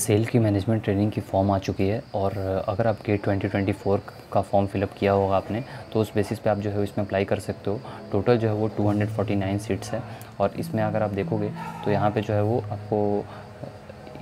Cell की management training की form आ चुकी है और अगर आप गेट 2024 का फॉर्म फिलअप किया होगा आपने तो उस बेसिस पे आप जो है इसमें अप्लाई कर सकते हो। टोटल जो है वो 249 सीट्स है और इसमें अगर आप देखोगे तो यहाँ पे जो है वो आपको,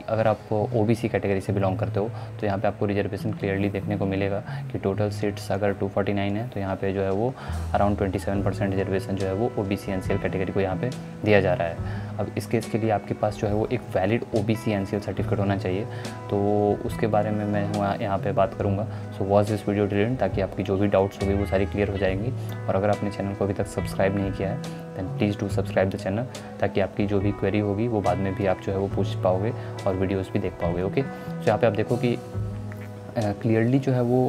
अगर आप ओबीसी कैटेगरी से बिलोंग करते हो तो यहाँ पे आपको रिजर्वेशन क्लियरली देखने को मिलेगा कि टोटल सीट्स अगर 249 है तो यहाँ पे जो है वो अराउंड 27 परसेंट रिजर्वेशन जो है वो ओ बी कैटेगरी को यहाँ पे दिया जा रहा है। अब इस केस के लिए आपके पास जो है वो एक valid O B C N C L certificate होना चाहिए। तो उसके बारे में मैं यहाँ पे बात करूँगा। So watch this video till end ताकि आपकी जो भी डाउट्स होगी वो सारी क्लियर हो जाएँगी। और अगर आपने चैनल को अभी तक सब्सक्राइब नहीं किया है then please do subscribe the channel ताकि आपकी जो भी क्वेरी होगी वो बाद में भी आप जो है वो पूछ पाओगे और वीडियोज़ भी देख पाओगे ओके तो यहाँ पे आप देखो कि क्लियरली जो है वो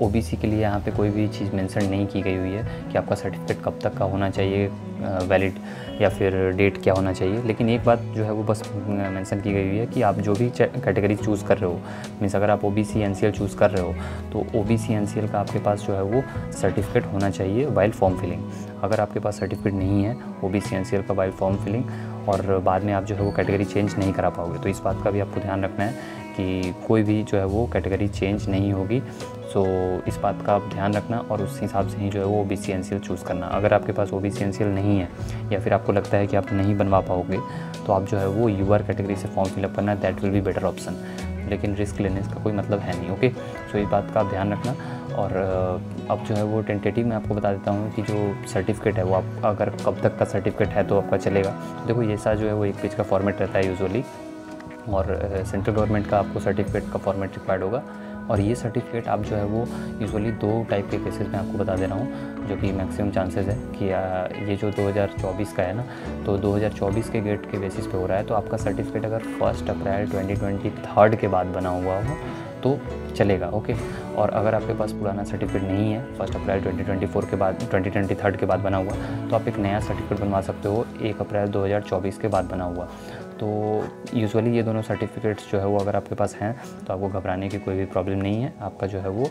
ओबीसी के लिए यहाँ पे कोई भी चीज़ मेंशन नहीं की गई हुई है कि आपका सर्टिफिकेट कब तक का होना चाहिए वैलिड या फिर डेट क्या होना चाहिए। लेकिन एक बात जो है वो बस मेंशन की गई हुई है कि आप जो भी कैटेगरी चूज़ कर रहे हो मीन्स अगर आप ओ बी चूज़ कर रहे हो तो ओ बी का आपके पास जो है वो सर्टिफिकेट होना चाहिए वाइल फॉर्म फिलिंग अगर आपके पास सर्टिफिकेट नहीं है ओ बी का वाइल फॉर्म फिलिंग और बाद में आप जो है वो कैटेगरी चेंज नहीं करा पाओगे तो इस बात का भी आपको ध्यान रखना है कि कोई भी जो है वो कैटेगरी चेंज नहीं होगी। सो इस बात का आप ध्यान रखना और उस हिसाब से ही जो है वो O B C N C L choose करना। अगर आपके पास O B C N C L नहीं है या फिर आपको लगता है कि आप नहीं बनवा पाओगे तो आप जो है वो यू आर कैटेगरी से फॉर्म फिलअप करना that will be better option लेकिन रिस्क लेने का कोई मतलब है नहीं ओके सो इस बात का आप ध्यान रखना और अब जो है वो टेंटेटिव मैं आपको बता देता हूँ कि जो सर्टिफिकेट है वो आप अगर कब तक का सर्टिफिकेट है तो आपका चलेगा। देखो, ये सा जो है वो एक पेज का फॉर्मेट रहता है यूजुअली और सेंट्रल गवर्नमेंट का आपको सर्टिफिकेट का फॉर्मेट रिक्वायर्ड होगा। और ये सर्टिफिकेट आप जो है वो यूजुअली दो टाइप के केसेस में आपको बता दे रहा हूँ, जो कि मैक्सिमम चांसेस है कि ये जो 2024 का है ना तो 2024 के गेट के बेसिस पे हो रहा है। तो आपका सर्टिफिकेट अगर फ़र्स्ट अप्रैल 2023 के बाद बना हुआ हो तो चलेगा ओके और अगर आपके पास पुराना सर्टिफिकेट नहीं है फ़र्स्ट अप्रैल 2024 के बाद 2023 के बाद बना हुआ तो आप एक नया सर्टिफिकेट बनवा सकते हो, एक अप्रैल 2024 के बाद बना हुआ। तो यूजुअली ये दोनों सर्टिफिकेट्स जो है वो अगर आपके पास हैं तो आपको घबराने की कोई भी प्रॉब्लम नहीं है। आपका जो है वो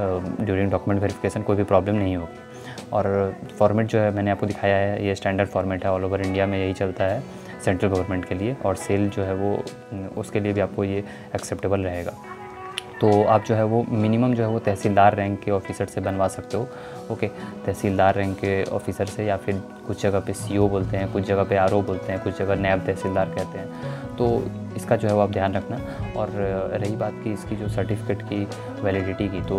ड्यूरिंग डॉक्यूमेंट वेरिफिकेशन कोई भी प्रॉब्लम नहीं होगी। और फॉर्मेट जो है मैंने आपको दिखाया है, ये स्टैंडर्ड फॉर्मेट है ऑल ओवर इंडिया में यही चलता है सेंट्रल गवर्नमेंट के लिए। और सेल जो है वो, उसके लिए भी आपको ये एक्सेप्टेबल रहेगा। तो आप जो है वो मिनिमम जो है वो तहसीलदार रैंक के ऑफिसर से बनवा सकते हो ओके तहसीलदार रैंक के ऑफिसर से या फिर कुछ जगह पे सीओ बोलते हैं, कुछ जगह पे आरओ बोलते हैं, कुछ जगह नैब तहसीलदार कहते हैं। तो इसका जो है वो आप ध्यान रखना। और रही बात की इसकी जो सर्टिफिकेट की वैलिडिटी की तो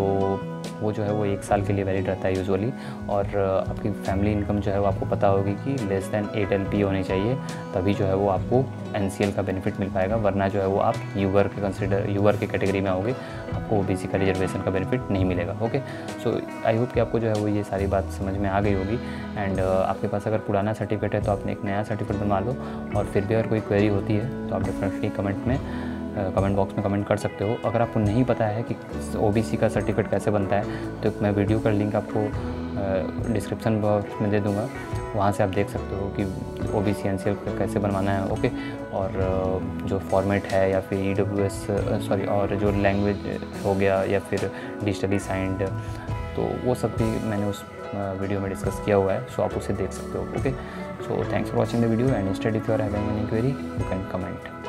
वो जो है वो एक साल के लिए वैलिड रहता है यूजुअली और आपकी फैमिली इनकम जो है वो आपको पता होगी कि लेस दैन एट एल होनी चाहिए, तभी जो है वो आपको एन सी एल का बेनिफिट मिल पाएगा, वरना जो है वो आप यूवर के कंसिडर यूवर के कैटेगरी में आओगे, आपको ओ का रिजर्वेशन का बेनिफिट नहीं मिलेगा ओके सो आई होप कि आपको जो है वो ये सारी बात समझ में आ गई होगी एंड आपके पास अगर पुराना सर्टिफिकेट है तो आपने एक नया सर्टिफिकेट बनवा लो और फिर भी अगर कोई क्वेरी होती है तो आप डेफिनेटली कमेंट में कमेंट बॉक्स में कमेंट कर सकते हो। अगर आपको नहीं पता है कि ओबीसी का सर्टिफिकेट कैसे बनता है तो मैं वीडियो का लिंक आपको डिस्क्रिप्शन बॉक्स में दे दूँगा। वहाँ से आप देख सकते हो कि ओ बी सी एन कैसे बनवाना है ओके और जो फॉर्मेट है या फिर ई डब्ल्यू एस सॉरी और जो लैंग्वेज हो गया या फिर डिजिटली साइंड तो वो सब भी मैंने उस वीडियो में डिस्कस किया हुआ है सो आप उसे देख सकते हो okay so thanks for watching the video and you are having any query you can comment